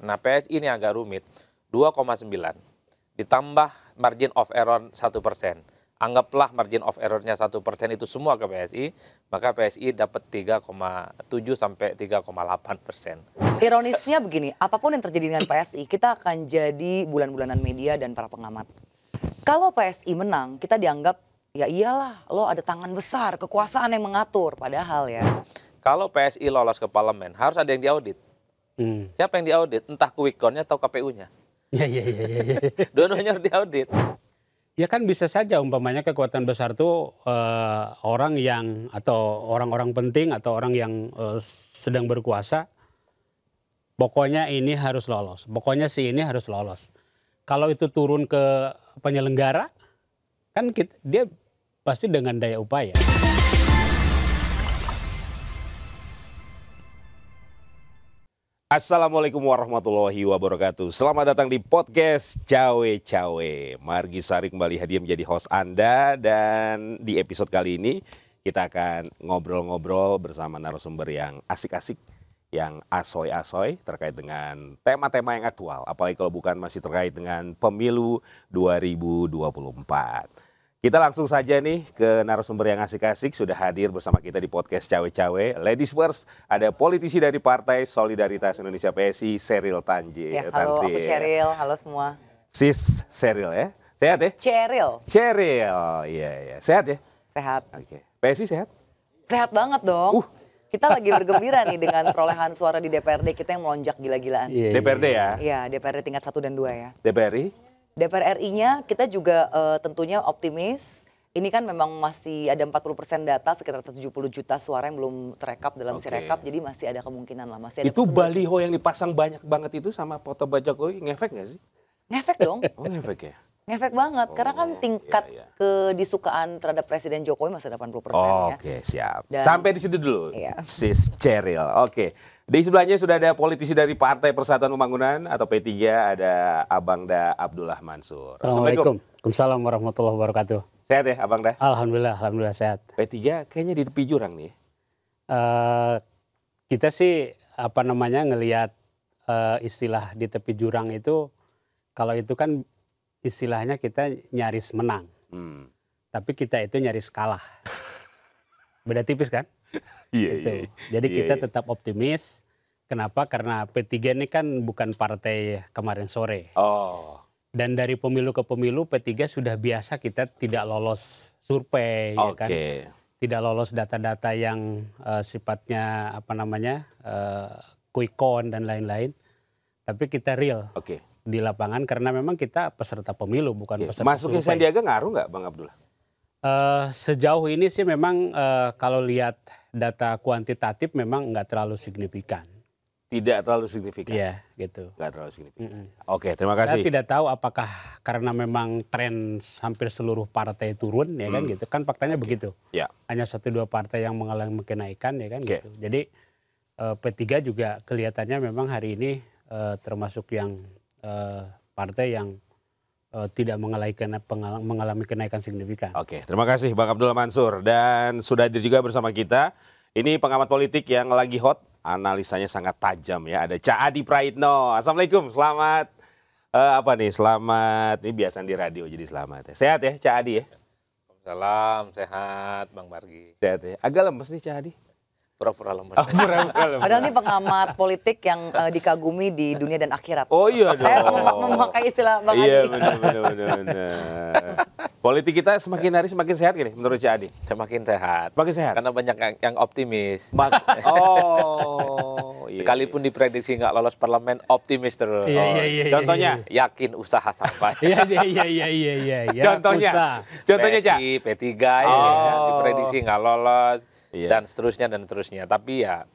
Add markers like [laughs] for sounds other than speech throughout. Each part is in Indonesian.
Nah PSI ini agak rumit, 2,9 ditambah margin of error 1 persen. Anggaplah margin of errornya satu persen itu semua ke PSI, maka PSI dapat 3,7 sampai 3,8 persen. Ironisnya begini, apa pun yang terjadi dengan PSI, kita akan jadi bulan-bulanan media dan para pengamat. Kalau PSI menang, kita dianggap ya iyalah, lo ada tangan besar, kekuasaan yang mengatur. Padahal ya. Kalau PSI lolos ke parlemen, harus ada yang diaudit. Hmm. Siapa yang diaudit? Entah quick count-nya atau KPU-nya. Ya, ya, ya, ya, ya. [laughs] Dua-duanya harus diaudit. Ya kan bisa saja umpamanya kekuatan besar itu eh, orang yang atau orang-orang penting atau orang yang eh, sedang berkuasa pokoknya ini harus lolos. Pokoknya si ini harus lolos. Kalau itu turun ke penyelenggara kan kita, dia pasti dengan daya upaya. Assalamualaikum warahmatullahi wabarakatuh. Selamat datang di podcast Cawe Cawe. Margi Sari kembali hadir menjadi host Anda dan di episode kali ini kita akan ngobrol-ngobrol bersama narasumber yang asik-asik, yang asoy-asoy terkait dengan tema-tema yang aktual. Apalagi kalau bukan masih terkait dengan pemilu 2024. Kita langsung saja nih ke narasumber yang asik-asik sudah hadir bersama kita di podcast Cawe-Cawe. Ladies first, ada politisi dari Partai Solidaritas Indonesia PSI, Seril Tanje. Ya, halo, aku Cheryl, halo semua. Sis Seril ya. Sehat ya? Cheryl, Cheryl, iya iya. Sehat ya? sehat. Oke. PSI sehat? Sehat banget dong. Uh. Kita lagi bergembira nih dengan perolehan suara di DPRD kita yang melonjak gila-gilaan. Iya. DPRD ya? Iya, DPRD tingkat 1 dan 2 ya. DPRI? DPR RI-nya kita juga eh, tentunya optimis. Ini kan memang masih ada 40% data sekitar 70 juta suara yang belum terekap dalam Oke. sirekap. Jadi masih ada kemungkinan lah. Masih ada Itu baliho yang dipasang banyak banget itu sama foto Pak Jokowi ngefek nggak sih? Ngefek dong. Oh ngefek ya? Ngefek banget. Karena kan tingkat iya, iya. kedisukaan terhadap Presiden Jokowi masih 80% ya. Oke siap. Dan- Sampai di situ dulu. Iya. Sis Cheryl. Oke. Di sebelahnya sudah ada politisi dari Partai Persatuan Pembangunan atau P3 ada Abang Da Abdullah Mansur. Assalamualaikum. Waalaikumsalam warahmatullahi wabarakatuh. Sehat ya Abang Da? Alhamdulillah, alhamdulillah sehat. P3 kayaknya di tepi jurang nih. Eh, kita sih apa namanya ngelihat eh, istilah di tepi jurang itu kalau itu kan istilahnya kita nyaris menang, Hmm. tapi kita itu nyaris kalah. [laughs] Beda tipis kan? [laughs] Iya Itu. Jadi Iya, kita iya. tetap optimis. Kenapa? Karena P3 ini kan bukan partai kemarin sore. Oh. Dan dari pemilu ke pemilu P3 sudah biasa kita tidak lolos survei, ya Oke. kan? tidak lolos data-data yang eh, sifatnya apa namanya eh, quick count dan lain-lain. Tapi kita real Oke. di lapangan karena memang kita peserta pemilu bukan Oke. peserta Masuknya survei. Sandiaga ngaruh nggak Bang Abdullah? Eh, sejauh ini sih memang eh, kalau lihat data kuantitatif memang nggak terlalu signifikan. Tidak terlalu signifikan. Iya, gitu. Nggak terlalu signifikan. Mm-mm. Oke, terima Saya kasih. tidak tahu apakah karena memang tren hampir seluruh partai turun ya kan Hmm. gitu. Kan faktanya begitu. Ya. Hanya satu dua partai yang mengalami kenaikan ya kan Oke. gitu. Jadi eh, P3 juga kelihatannya memang hari ini eh, termasuk yang eh, partai yang tidak mengalami kena- pengal- mengalami kenaikan signifikan. Oke, terima kasih Bang Abdullah Mansur dan sudah hadir juga bersama kita. Ini pengamat politik yang lagi hot, analisanya sangat tajam ya. Ada Ca Adi Praitno. Assalamualaikum, selamat eh, apa nih? Selamat. Ini biasa di radio jadi selamat. ya. Sehat ya Ca Adi ya? Salam, sehat Bang Margi. Sehat ya. Agak lemes nih Ca Adi. Pura-pura lemes. Oh, pura-pura lemes. Padahal ini pengamat politik yang eh, dikagumi di dunia dan akhirat. Oh iya dong. Saya mem- memakai istilah Bang Iya Adi. benar benar benar. benar. Politik kita semakin hari semakin sehat gini menurut Ca Adi. Semakin sehat. Semakin sehat. Karena banyak yang, yang optimis. Mak- [laughs] oh, iya. Sekalipun diprediksi nggak lolos parlemen, optimis terus. Iya, iya, iya, iya, Contohnya? Yakin usaha sampai. Iya iya iya iya iya iya. ya, Contohnya? Contohnya, Cak? PSI, P3 ya, Oh. ya, diprediksi nggak lolos Iya. dan seterusnya dan seterusnya. Tapi ya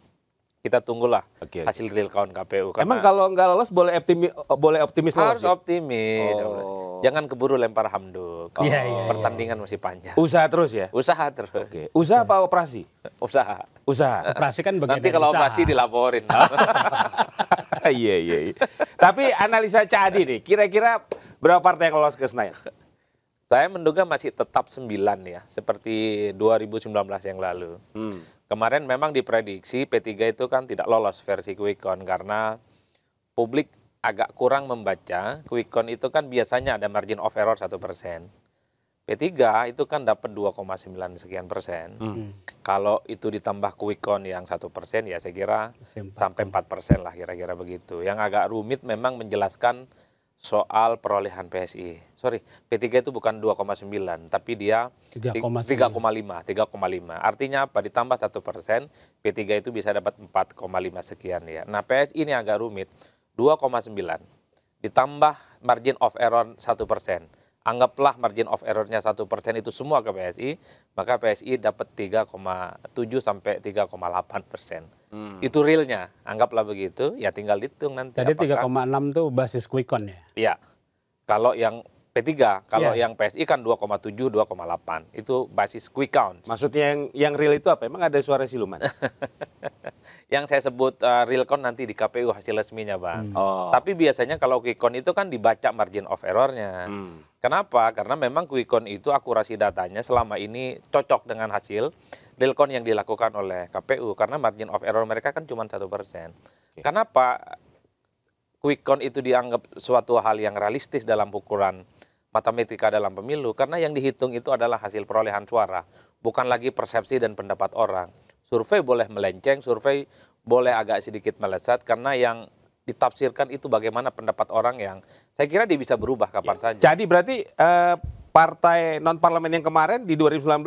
kita tunggulah oke. hasil real count KPU. Emang kalau nggak lolos boleh optimis boleh optimis lolos? harus ya? optimis. Oh. Jangan keburu lempar hamduk. Iya, iya, iya. Pertandingan masih panjang. Usaha terus ya? Usaha terus. Oke. Usaha apa operasi? [laughs] Usaha. Usaha. Operasi kan bagian Nanti kalau usaha. operasi dilaporin. [laughs] Iya iya. iya. Tapi analisa Cadi nih, kira-kira berapa partai yang lolos ke Senayan? Saya menduga masih tetap 9 ya, seperti 2019 yang lalu. Hmm. Kemarin memang diprediksi P3 itu kan tidak lolos versi quick count karena publik agak kurang membaca, quick count itu kan biasanya ada margin of error satu persen. P3 itu kan dapat 2,9 sekian persen. Kalau itu ditambah quick count yang satu persen ya saya kira sampai 4 persen lah kira-kira begitu. Yang agak rumit memang menjelaskan soal perolehan PSI. Sorry, P3 itu bukan 2,9 tapi dia 3,9. 3,5. 3,5. Artinya apa? Ditambah satu persen, P3 itu bisa dapat 4,5 sekian ya. Nah PSI ini agak rumit. 2,9 ditambah margin of error satu persen. Anggaplah margin of errornya satu persen itu semua ke PSI, maka PSI dapat 3,7 sampai 3,8 persen. Itu realnya, anggaplah begitu. Ya tinggal hitung nanti. Jadi apakah- 3,6 tuh basis quick count ya. Iya. Kalau yang P3, kalau Iya. yang PSI kan 2,7, 2,8. Itu basis quick count. Maksudnya yang yang real itu apa? Emang ada suara siluman? [laughs] Yang saya sebut uh, real count nanti di KPU hasil resminya, Bang. Oh. Tapi biasanya kalau quick count itu kan dibaca margin of errornya. Hmm. Kenapa? Karena memang quick count itu akurasi datanya selama ini cocok dengan hasil real count yang dilakukan oleh KPU. Karena margin of error mereka kan cuma satu persen. Kenapa quick count itu dianggap suatu hal yang realistis dalam ukuran matematika dalam pemilu? Karena yang dihitung itu adalah hasil perolehan suara, bukan lagi persepsi dan pendapat orang. Survei boleh melenceng, survei boleh agak sedikit melesat karena yang ditafsirkan itu bagaimana pendapat orang yang saya kira dia bisa berubah kapan saja. Jadi berarti eh, partai non parlemen yang kemarin di 2019,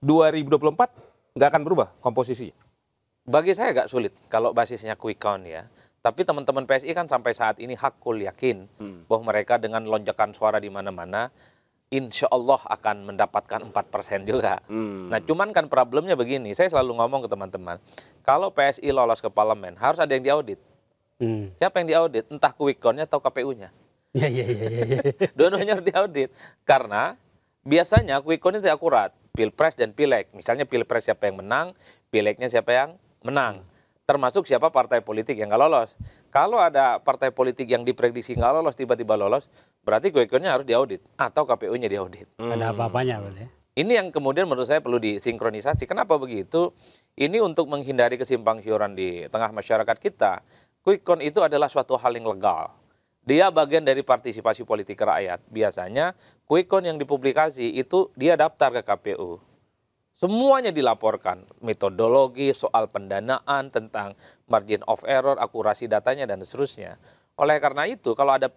2024 nggak akan berubah komposisinya. Bagi saya agak sulit kalau basisnya quick count ya. Tapi teman-teman PSI kan sampai saat ini hakul yakin bahwa mereka dengan lonjakan suara di mana-mana insya Allah akan mendapatkan 4% juga. Nah cuman kan problemnya begini, saya selalu ngomong ke teman-teman, kalau PSI lolos ke parlemen harus ada yang diaudit. Hmm. Siapa yang diaudit? Entah quick count-nya atau KPU-nya. Ya ya ya ya. ya. [laughs] Dua-duanya harus diaudit. Karena biasanya quick count itu akurat. Pilpres dan pileg. Misalnya pilpres siapa yang menang, pilegnya siapa yang menang. Termasuk siapa partai politik yang nggak lolos. Kalau ada partai politik yang diprediksi nggak lolos, tiba-tiba lolos, berarti quick count-nya harus diaudit. Atau KPU-nya diaudit. Ada apa-apanya berarti. Ini yang kemudian menurut saya perlu disinkronisasi. Kenapa begitu? Ini untuk menghindari kesimpang siuran di tengah masyarakat kita. Quick count itu adalah suatu hal yang legal. Dia bagian dari partisipasi politik rakyat. Biasanya quick count yang dipublikasi itu dia daftar ke KPU. Semuanya dilaporkan, metodologi, soal pendanaan, tentang margin of error, akurasi datanya, dan seterusnya. Oleh karena itu, kalau ada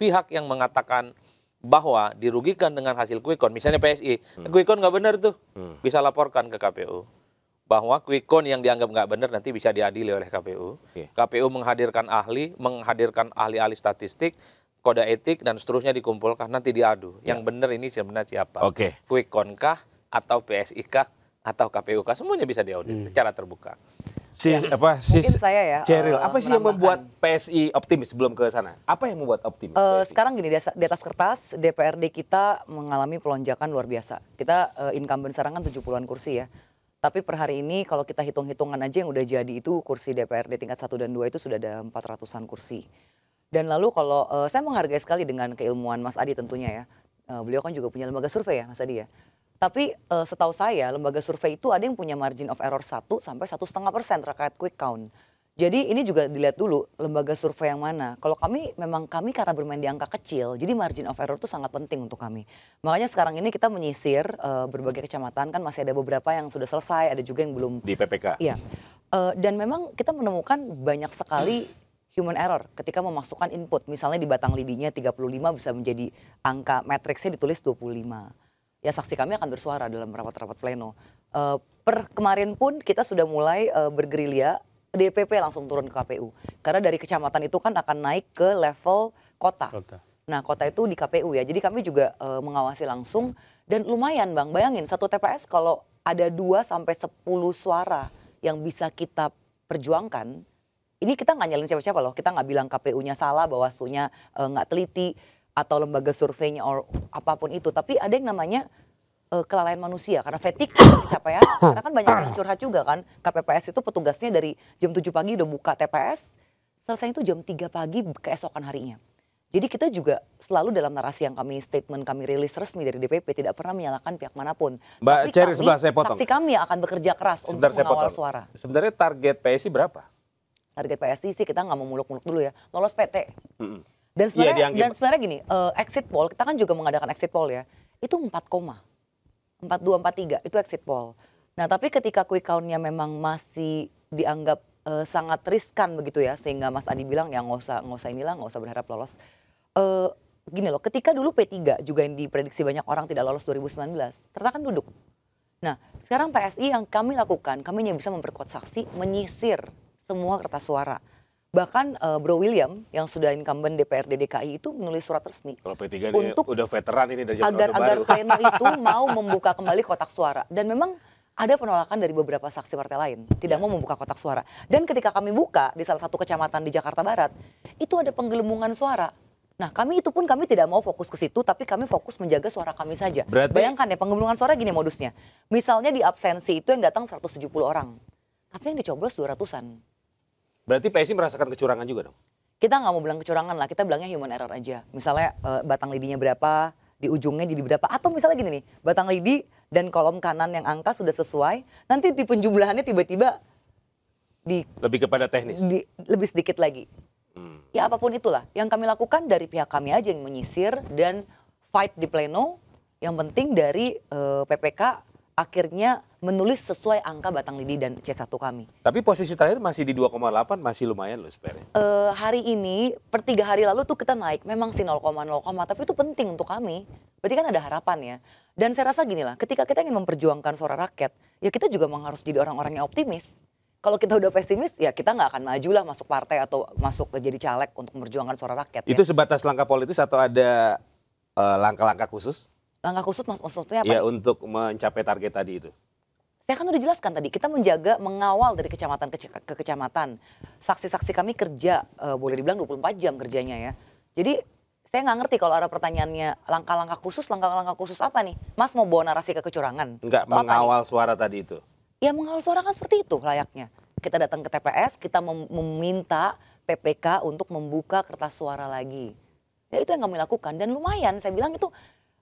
pihak yang mengatakan bahwa dirugikan dengan hasil quick count, misalnya PSI, quick count nggak benar tuh, bisa laporkan ke KPU. Bahwa quick count yang dianggap nggak benar nanti bisa diadili oleh KPU. Oke. KPU menghadirkan ahli, menghadirkan ahli-ahli statistik, kode etik, dan seterusnya dikumpulkan, nanti diadu. Yang benar ini sebenarnya siapa? Oke. quick count kah atau PSI kah atau KPU kah semuanya bisa diaudit secara terbuka. Si apa si Mungkin saya ya, Cheryl, eh, apa sih yang membuat PSI optimis sebelum ke sana? Apa yang membuat optimis? Eh, PSI? sekarang gini di atas, kertas DPRD kita mengalami pelonjakan luar biasa. Kita eh, incumbent sekarang kan 70-an kursi ya. Tapi per hari ini kalau kita hitung-hitungan aja yang udah jadi itu kursi DPRD tingkat 1 dan 2 itu sudah ada 400-an kursi. Dan lalu kalau eh, saya menghargai sekali dengan keilmuan Mas Adi tentunya ya. Eh, beliau kan juga punya lembaga survei ya Mas Adi ya. Tapi eh, setahu saya lembaga survei itu ada yang punya margin of error 1 sampai satu setengah persen terkait quick count. Jadi ini juga dilihat dulu lembaga survei yang mana. Kalau kami memang kami karena bermain di angka kecil, jadi margin of error itu sangat penting untuk kami. Makanya sekarang ini kita menyisir eh, berbagai kecamatan kan masih ada beberapa yang sudah selesai, ada juga yang belum di PPK. Iya. Eh, dan memang kita menemukan banyak sekali human error ketika memasukkan input. Misalnya di batang lidinya 35 bisa menjadi angka matriksnya ditulis 25. Ya saksi kami akan bersuara dalam rapat-rapat pleno. Eh, per kemarin pun kita sudah mulai eh, bergerilya DPP langsung turun ke KPU. Karena dari kecamatan itu kan akan naik ke level kota. Kota. Nah kota itu di KPU ya, jadi kami juga eh, mengawasi langsung dan lumayan bang, bayangin satu TPS kalau ada 2 sampai 10 suara yang bisa kita perjuangkan, ini kita nggak nyalin siapa-siapa loh, kita nggak bilang KPU-nya salah, Bawaslu-nya eh, nggak teliti atau lembaga surveinya or apa pun itu, tapi ada yang namanya eh, kelalaian manusia karena fatigue capaian [coughs] karena kan banyak yang curhat juga kan KPPS itu petugasnya dari jam 7 pagi udah buka TPS selesai itu jam 3 pagi keesokan harinya. Jadi kita juga selalu dalam narasi yang kami statement kami rilis resmi dari DPP tidak pernah menyalahkan pihak mana pun. Mbak Tapi Cherry, kami, sebelah saya potong. Saksi kami akan bekerja keras Sebentar untuk mengawal potong. suara. Sebenarnya target PSI berapa? target PSI sih kita nggak mau muluk-muluk dulu ya, lolos PT. Mm-mm. Dan sebenarnya Iya, dianggap- dan sebenarnya gini, eh, exit poll kita kan juga mengadakan exit poll ya. Itu 4 koma. 42 43 itu exit poll. Nah, tapi ketika quick count-nya memang masih dianggap eh, sangat riskan begitu ya sehingga Mas Adi bilang ya nggak usah nggak usah inilah nggak usah berharap lolos. Eh gini loh, ketika dulu P3 juga yang diprediksi banyak orang tidak lolos 2019, ternyata kan duduk. Nah, sekarang PSI yang kami lakukan, kami hanya bisa memperkuat saksi, menyisir semua kertas suara. Bahkan eh, Bro William yang sudah incumbent DPRD DKI itu menulis surat resmi. Kalau P3 ini Untuk udah veteran ini dari agar agar Baru. pleno [laughs] itu mau membuka kembali kotak suara. Dan memang ada penolakan dari beberapa saksi partai lain. Tidak mau membuka kotak suara. Dan ketika kami buka di salah satu kecamatan di Jakarta Barat itu ada penggelembungan suara. Nah kami itu pun kami tidak mau fokus ke situ tapi kami fokus menjaga suara kami saja. Berarti- bayangkan ya penggelembungan suara gini modusnya. Misalnya di absensi itu yang datang 170 orang. Tapi yang dicoblos 200-an Berarti PSI merasakan kecurangan juga dong. kita nggak mau bilang kecurangan lah, kita bilangnya human error aja. Misalnya eh, batang lidinya berapa, di ujungnya jadi berapa, atau misalnya gini nih, batang lidi dan kolom kanan yang angka sudah sesuai, nanti di penjumlahannya tiba-tiba di, Lebih kepada teknis. di- lebih sedikit lagi. Hmm. Ya apa pun itulah, yang kami lakukan dari pihak kami aja yang menyisir dan fight di pleno. Yang penting dari eh, PPK akhirnya menulis sesuai angka batang lidi dan C1 kami. Tapi posisi terakhir masih di 2,8 masih lumayan loh sebenarnya. eh, hari ini per tiga hari lalu tuh kita naik memang sih 0,0 tapi itu penting untuk kami berarti kan ada harapan ya dan saya rasa gini lah ketika kita ingin memperjuangkan suara rakyat ya kita juga memang harus jadi orang-orang yang optimis kalau kita udah pesimis ya kita nggak akan maju lah masuk partai atau masuk ke jadi caleg untuk memperjuangkan suara rakyat Itu ya. sebatas langkah politis atau ada eh, langkah-langkah khusus langkah khusus mas maksudnya apa ya untuk mencapai target tadi itu? Saya kan udah jelaskan tadi, kita menjaga mengawal dari kecamatan ke, ke kecamatan. Saksi-saksi kami kerja, eh, boleh dibilang 24 jam kerjanya ya. Jadi saya nggak ngerti kalau ada pertanyaannya langkah-langkah khusus, langkah-langkah khusus apa nih? Mas mau bawa narasi ke kecurangan? Enggak mengawal suara tadi itu. Ya mengawal suara kan seperti itu layaknya. Kita datang ke TPS, kita mem- meminta PPK untuk membuka kertas suara lagi. Ya itu yang kami lakukan dan lumayan saya bilang itu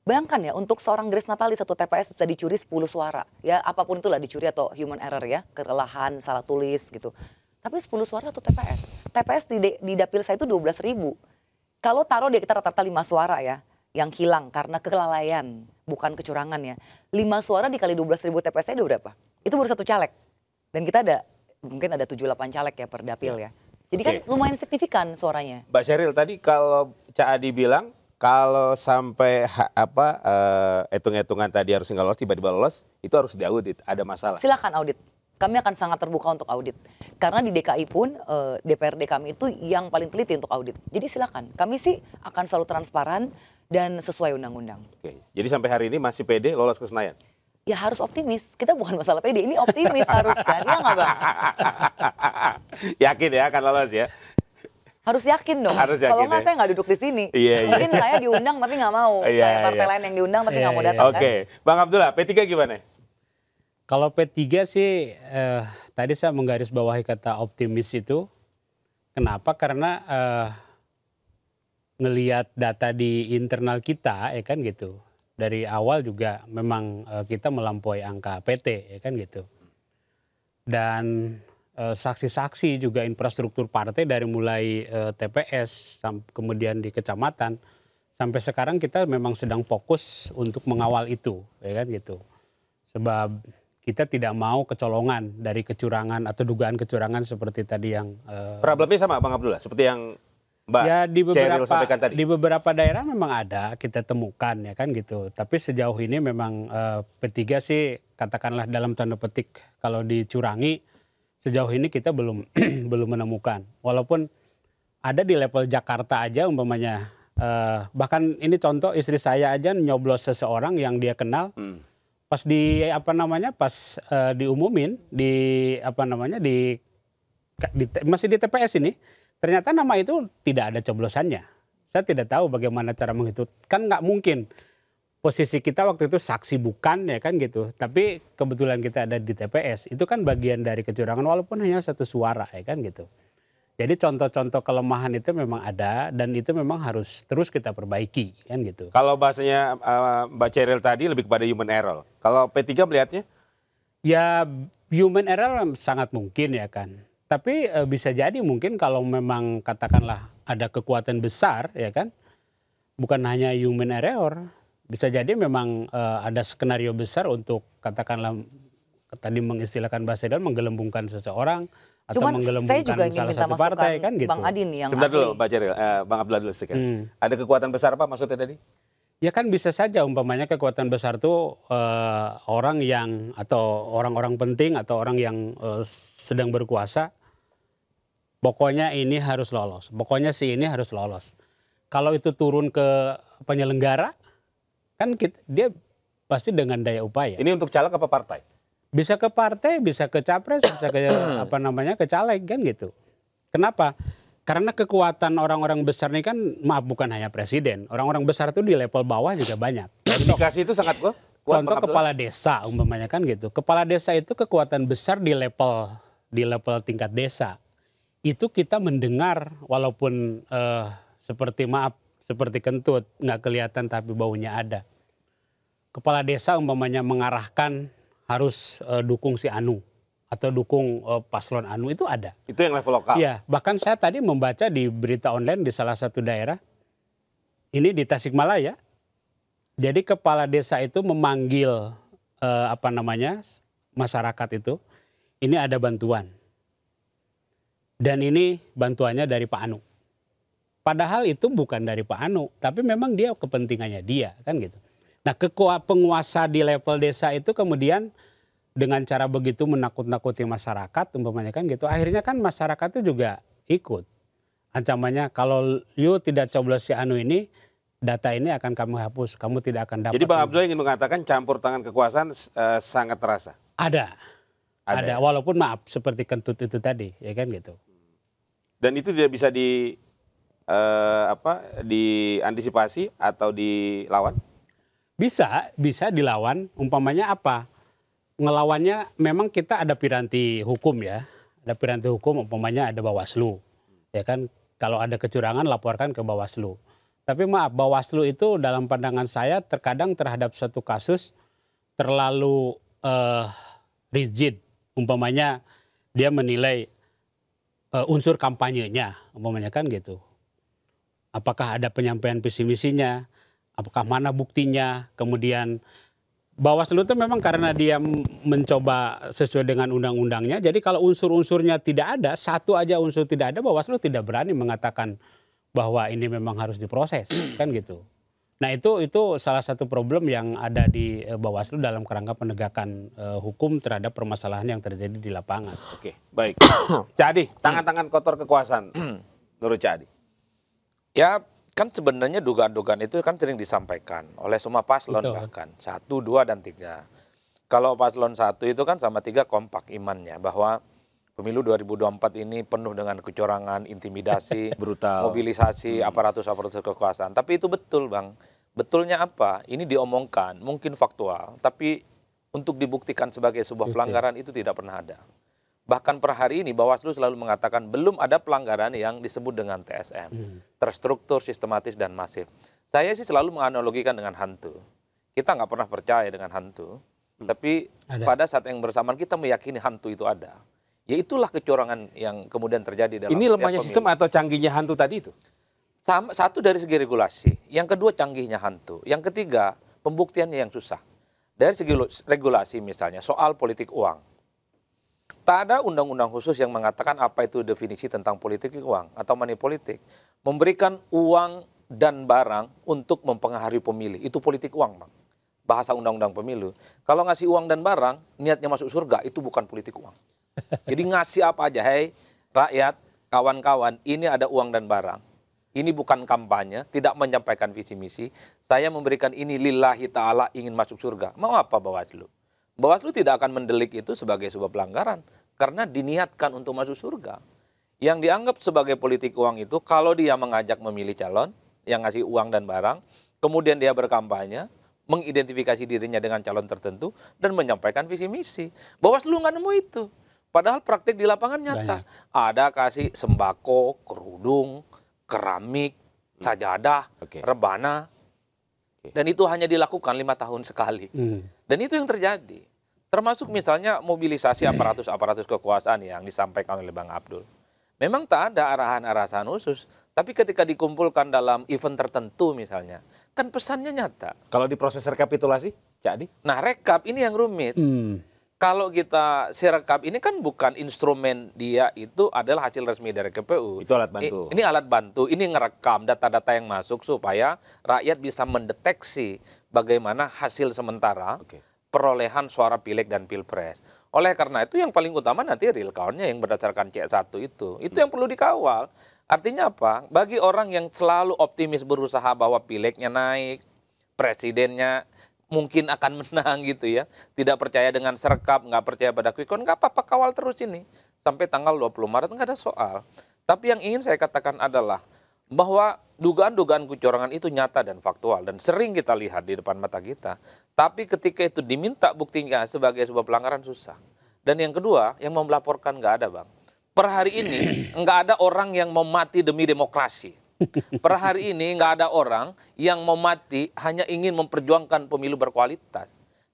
bayangkan ya untuk seorang Grace Natali satu TPS bisa dicuri 10 suara. Ya apa pun itulah dicuri atau human error ya, kelelahan, salah tulis gitu. Tapi 10 suara satu TPS. TPS di, di dapil saya itu 12 ribu. Kalau taruh dia kita rata-rata 5 suara ya, yang hilang karena kelalaian, bukan kecurangan ya. 5 suara dikali 12 ribu TPS saya udah berapa? Itu baru satu caleg. Dan kita ada, mungkin ada 7-8 caleg ya per dapil ya. Jadi kan lumayan signifikan suaranya. Mbak Sheryl tadi kalau Cak Adi bilang kalau sampai ha- apa eh, hitung-hitungan tadi harus nggak lolos tiba-tiba lolos itu harus diaudit ada masalah. Silakan audit. Kami akan sangat terbuka untuk audit. Karena di DKI pun eh, DPRD kami itu yang paling teliti untuk audit. Jadi silakan. Kami sih akan selalu transparan dan sesuai undang-undang. Oke. Jadi sampai hari ini masih pede lolos ke Senayan. Ya harus optimis. Kita bukan masalah pede, ini optimis harus kan. Ya nggak bang? [laughs] Yakin ya akan lolos ya. Harus yakin dong. Harus yakin Kalau nggak ya. saya nggak duduk di sini. Iya, iya. Mungkin saya diundang tapi nggak mau. Iya, Kayak partai iya. lain yang diundang tapi nggak Iya, mau iya. datang Oke, kan. Bang Abdullah, P3 gimana? Kalau P3 sih eh, tadi saya menggarisbawahi kata optimis itu. Kenapa? Karena eh, ngelihat data di internal kita ya kan gitu. Dari awal juga memang eh, kita melampaui angka PT ya kan gitu. Dan saksi-saksi juga infrastruktur partai dari mulai eh, TPS kemudian di kecamatan sampai sekarang kita memang sedang fokus untuk mengawal itu ya kan gitu. Sebab kita tidak mau kecolongan dari kecurangan atau dugaan kecurangan seperti tadi yang eh, Problemnya sama Bang Abdullah, seperti yang Mbak ya di beberapa tadi. di beberapa daerah memang ada kita temukan ya kan gitu. Tapi sejauh ini memang eh, P3 sih katakanlah dalam tanda petik kalau dicurangi sejauh ini kita belum [clears throat] belum menemukan. Walaupun ada di level Jakarta aja umpamanya eh, bahkan ini contoh istri saya aja nyoblos seseorang yang dia kenal Hmm. pas di apa namanya pas eh, diumumin di apa namanya di, di masih di TPS ini ternyata nama itu tidak ada coblosannya saya tidak tahu bagaimana cara menghitung kan nggak mungkin posisi kita waktu itu saksi bukan ya kan gitu tapi kebetulan kita ada di TPS itu kan bagian dari kecurangan walaupun hanya satu suara ya kan gitu jadi contoh-contoh kelemahan itu memang ada dan itu memang harus terus kita perbaiki kan gitu Kalau bahasanya eh, Mbak Cheryl tadi lebih kepada human error. Kalau P3 melihatnya? Ya human error sangat mungkin ya kan. Tapi eh, bisa jadi mungkin kalau memang katakanlah ada kekuatan besar ya kan, bukan hanya human error, bisa jadi memang eh, ada skenario besar untuk katakanlah tadi mengistilahkan bahasa dan menggelembungkan seseorang atau Cuman menggelembungkan saya juga ingin salah minta satu partai kan gitu. Bang Adin nih yang Sebentar dulu. Pak Ceril, eh, Bang Abdullah dulu sedikit. Hmm. Ada kekuatan besar apa maksudnya tadi? Ya kan bisa saja umpamanya kekuatan besar itu eh, orang yang atau orang-orang penting atau orang yang eh, sedang berkuasa. Pokoknya ini harus lolos. Pokoknya si ini harus lolos. Kalau itu turun ke penyelenggara, kan kita, dia pasti dengan daya upaya. Ini untuk caleg apa partai? Bisa ke partai, bisa ke capres, bisa ke [coughs] apa namanya ke caleg kan gitu. Kenapa? Karena kekuatan orang-orang besar ini kan maaf bukan hanya presiden, orang-orang besar itu di level bawah juga banyak. [coughs] Komunikasi itu sangat kuat. Contoh kepala desa umpamanya kan gitu. Kepala desa itu kekuatan besar di level di level tingkat desa. Itu kita mendengar walaupun eh, seperti maaf seperti kentut nggak kelihatan tapi baunya ada. Kepala desa umpamanya mengarahkan harus eh, dukung si Anu atau dukung eh, paslon Anu itu ada. Itu yang level lokal. Iya, bahkan saya tadi membaca di berita online di salah satu daerah. Ini di Tasikmalaya. Jadi kepala desa itu memanggil eh, apa namanya? masyarakat itu. Ini ada bantuan. Dan ini bantuannya dari Pak Anu. Padahal itu bukan dari Pak Anu, tapi memang dia kepentingannya dia, kan gitu. Nah, kekua penguasa di level desa itu kemudian dengan cara begitu menakut-nakuti masyarakat umpamanya kan gitu akhirnya kan masyarakat itu juga ikut ancamannya kalau you tidak coblos si anu ini data ini akan kamu hapus kamu tidak akan dapat Jadi Bang Abdullah ingin mengatakan campur tangan kekuasaan eh, sangat terasa. ada Ada ada, ya? walaupun maaf seperti kentut itu tadi ya kan gitu Dan itu tidak bisa di eh, apa diantisipasi atau dilawan? Bisa bisa dilawan. Umpamanya apa? Ngelawannya memang kita ada piranti hukum ya. Ada piranti hukum umpamanya ada bawaslu. Ya kan? Kalau ada kecurangan laporkan ke bawaslu. Tapi maaf bawaslu itu dalam pandangan saya terkadang terhadap satu kasus terlalu eh, rigid. Umpamanya dia menilai eh, unsur kampanyenya. Umpamanya kan gitu. Apakah ada penyampaian visi misinya apakah mana buktinya kemudian Bawaslu itu memang karena dia mencoba sesuai dengan undang-undangnya. Jadi kalau unsur-unsurnya tidak ada, satu aja unsur tidak ada, Bawaslu tidak berani mengatakan bahwa ini memang harus diproses, kan gitu. Nah itu itu salah satu problem yang ada di eh, Bawaslu dalam kerangka penegakan eh, hukum terhadap permasalahan yang terjadi di lapangan. Oke, baik. Cadi, tangan-tangan kotor kekuasaan. Menurut Cadi. Ya kan sebenarnya dugaan-dugaan itu kan sering disampaikan oleh semua paslon Betul. bahkan satu, dua dan tiga. Kalau paslon satu itu kan sama tiga kompak imannya bahwa pemilu 2024 ini penuh dengan kecurangan, intimidasi, [laughs] Brutal. mobilisasi aparatus-aparatus kekuasaan. Tapi itu betul bang. Betulnya apa? Ini diomongkan, mungkin faktual, tapi untuk dibuktikan sebagai sebuah pelanggaran itu tidak pernah ada. Bahkan per hari ini Bawaslu selalu mengatakan belum ada pelanggaran yang disebut dengan TSM. Terstruktur, sistematis, dan masif. Saya sih selalu menganalogikan dengan hantu. Kita nggak pernah percaya dengan hantu. Tapi Ada. pada saat yang bersamaan kita meyakini hantu itu ada. Ya itulah kecurangan yang kemudian terjadi dalam Ini lemahnya pemilu. sistem atau canggihnya hantu tadi itu? Sama, satu dari segi regulasi, yang kedua canggihnya hantu, yang ketiga pembuktiannya yang susah. Dari segi regulasi misalnya soal politik uang, tak ada undang-undang khusus yang mengatakan apa itu definisi tentang politik uang atau money politik. Memberikan uang dan barang untuk mempengaruhi pemilih itu politik uang, bang. Bahasa undang-undang pemilu. Kalau ngasih uang dan barang, niatnya masuk surga itu bukan politik uang. Jadi ngasih apa aja, hei rakyat, kawan-kawan, ini ada uang dan barang. Ini bukan kampanye, tidak menyampaikan visi misi. Saya memberikan ini lillahi ta'ala ingin masuk surga. Mau apa Bawaslu? Bawaslu tidak akan mendelik itu sebagai sebuah pelanggaran. Karena diniatkan untuk masuk surga. Yang dianggap sebagai politik uang itu kalau dia mengajak memilih calon, yang ngasih uang dan barang, kemudian dia berkampanye, mengidentifikasi dirinya dengan calon tertentu, dan menyampaikan visi misi. Bawaslu nggak nemu itu. Padahal praktik di lapangan nyata. Ada kasih sembako, kerudung, keramik, sajadah, Oke. rebana. Dan itu hanya dilakukan lima tahun sekali. Hmm. Dan itu yang terjadi. Termasuk misalnya mobilisasi aparatus-aparatus kekuasaan yang disampaikan oleh Bang Abdul. Memang tak ada arahan-arahan khusus, tapi ketika dikumpulkan dalam event tertentu misalnya, kan pesannya nyata. Kalau di proses rekapitulasi, Cak Adi? Nah, rekap ini yang rumit. Hmm. Kalau kita sirekap ini kan bukan instrumen dia itu adalah hasil resmi dari KPU. Itu alat bantu. Ini alat bantu, ini ngerekam data-data yang masuk supaya rakyat bisa mendeteksi bagaimana hasil sementara Oke. perolehan suara pileg dan pilpres. Oleh karena itu yang paling utama nanti real count-nya yang berdasarkan C1 itu. Itu yang perlu dikawal. Artinya apa? Bagi orang yang selalu optimis berusaha bahwa pilegnya naik, presidennya mungkin akan [laughs] menang gitu ya. Tidak percaya dengan serkap, nggak percaya pada quick count, nggak apa-apa kawal terus ini. Sampai tanggal 20 Maret nggak ada soal. Tapi yang ingin saya katakan adalah bahwa dugaan-dugaan kecurangan itu nyata dan faktual dan sering kita lihat di depan mata kita. Tapi ketika itu diminta buktinya sebagai sebuah pelanggaran susah. Dan yang kedua, yang mau melaporkan nggak ada bang. Per hari ini [clears throat] nggak ada orang yang mau mati demi demokrasi. Per hari ini nggak ada orang yang mau mati hanya ingin memperjuangkan pemilu berkualitas.